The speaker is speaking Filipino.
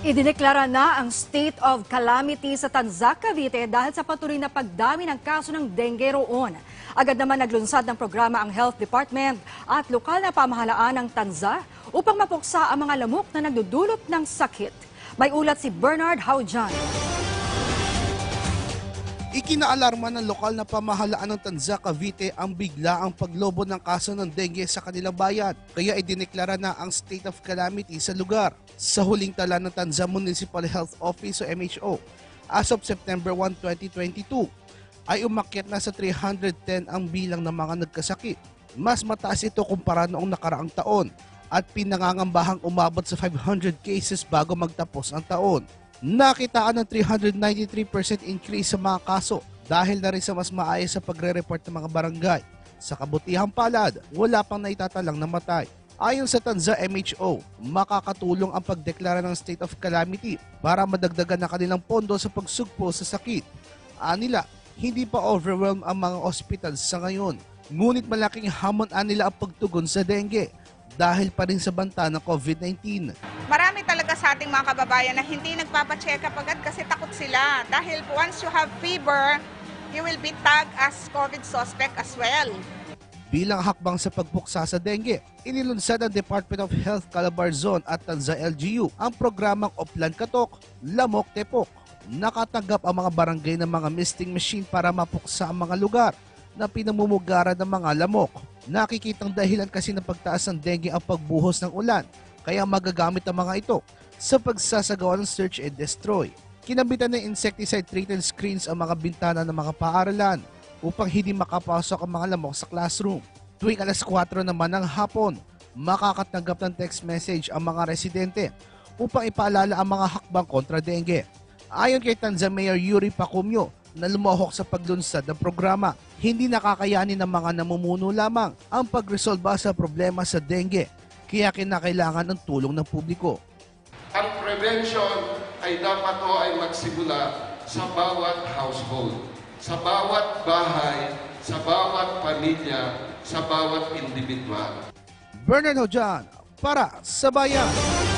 Idineklara na ang state of calamity sa Tanza, Cavite dahil sa patuloy na pagdami ng kaso ng dengue roon. Agad naman naglunsad ng programa ang Health Department at lokal na pamahalaan ng Tanza upang mapuksa ang mga lamok na nagdudulot ng sakit. May ulat si Bernard Haujan. Ikinaalarma ng lokal na pamahalaan ng Tanza, Cavite ang bigla ang paglobo ng kaso ng dengue sa kanilang bayan. Kaya idineklara na ang state of calamity sa lugar. Sa huling tala ng Tanza Municipal Health Office o MHO, as of September 1, 2022, ay umakyat na sa 310 ang bilang ng mga nagkasakit. Mas mataas ito kumpara noong nakaraang taon at pinangangambahang umabot sa 500 cases bago magtapos ang taon. Nakitaan ng 393% increase sa mga kaso dahil na rin sa mas maayos sa pagre-report ng mga barangay. Sa kabutihang palad, wala pang naitatalang namatay. Ayon sa Tanza MHO, makakatulong ang pagdeklara ng state of calamity para madagdagan na kanilang pondo sa pagsugpo sa sakit. Anila, hindi pa overwhelm ang mga hospitals sa ngayon. Ngunit malaking hamon anila ang pagtugon sa dengue dahil pa rin sa banta ng COVID-19. Marami talaga sa ating mga kababayan na hindi nagpapacheck up agad kasi takot sila. Dahil once you have fever, you will be tagged as COVID suspect as well. Bilang hakbang sa pagpuksa sa dengue, inilunsad ng Department of Health Calabar Zone at Tanza LGU ang programang Oplan Katok, Lamok Tepok. Nakatanggap ang mga barangay ng mga misting machine para mapuksa ang mga lugar na pinamumugaran ng mga lamok. Nakikitang dahilan kasi ng pagtaas ng dengue ang pagbuhos ng ulan, kaya magagamit ang mga ito sa pagsasagawa ng search and destroy. Kinabitan ng insecticide-treated screens ang mga bintana ng mga paaralan upang hindi makapasok ang mga lamok sa classroom. Tuwing alas 4 naman ng hapon, makakatanggap ng text message ang mga residente upang ipaalala ang mga hakbang kontra dengue. Ayon kay Tanza Mayor Yuri Pacumio na lumohok sa paglunsad ng programa, hindi nakakayanin ng mga namumuno lamang ang pagresolba sa problema sa dengue, kaya kinakailangan ng tulong ng publiko. Ang prevention ay dapat ho ay magsimula sa bawat household, sa bawat bahay, sa bawat pamilya, sa bawat individual. Bernard Hojan para sa Bayan.